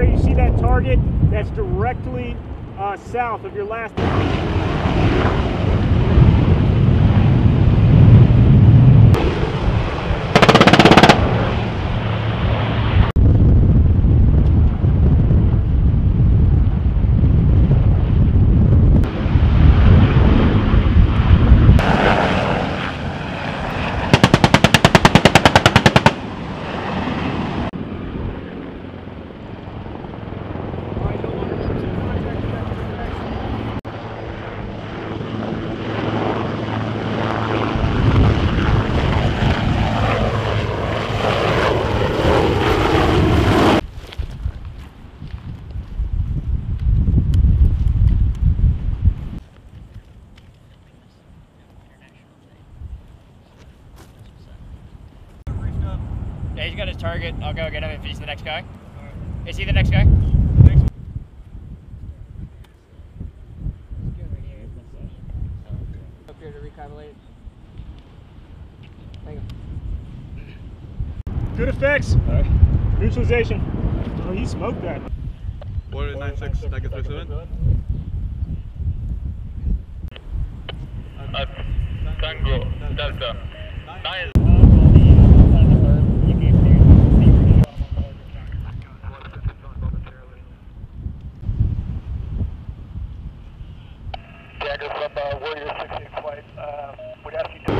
area. You see that target? That's directly uh, south of your last. All right, no longer troops in contact with that direction. Yeah, he's got his target. I'll go get him if he's the next guy. Is he the next guy? Up here to recalculate. Thank you. Good effects. Neutralization. Oh, he smoked that. Warrior 96, Tiger 37. Tango, Delta. Nine. Uh, Warrior 68 flight. Uh, would ask you to.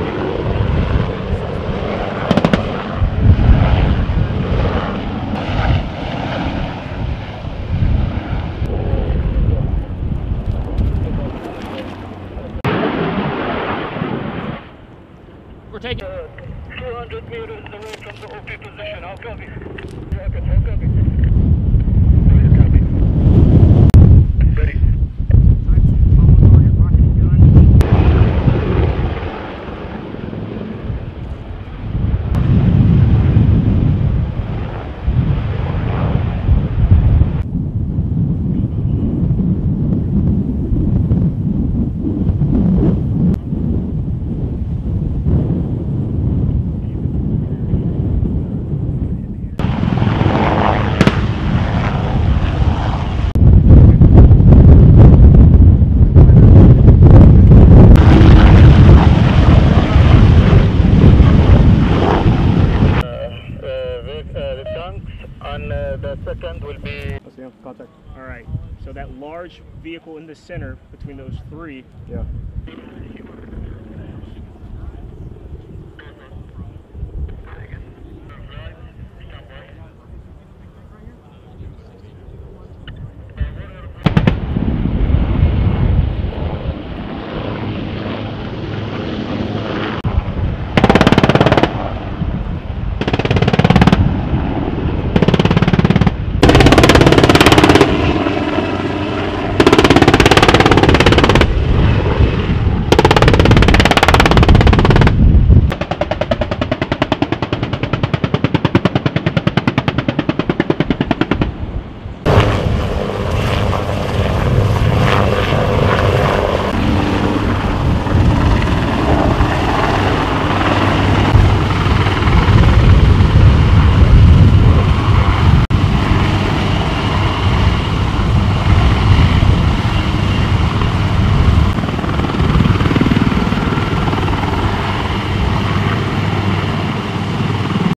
We're taking. 200 meters away from the OP position. I'll copy. Rocket, I'll copy. Roger, copy. Ready. Uh, uh, with, uh, with tanks, and uh, the second will be Contact. All right. So that large vehicle in the center between those three. Yeah.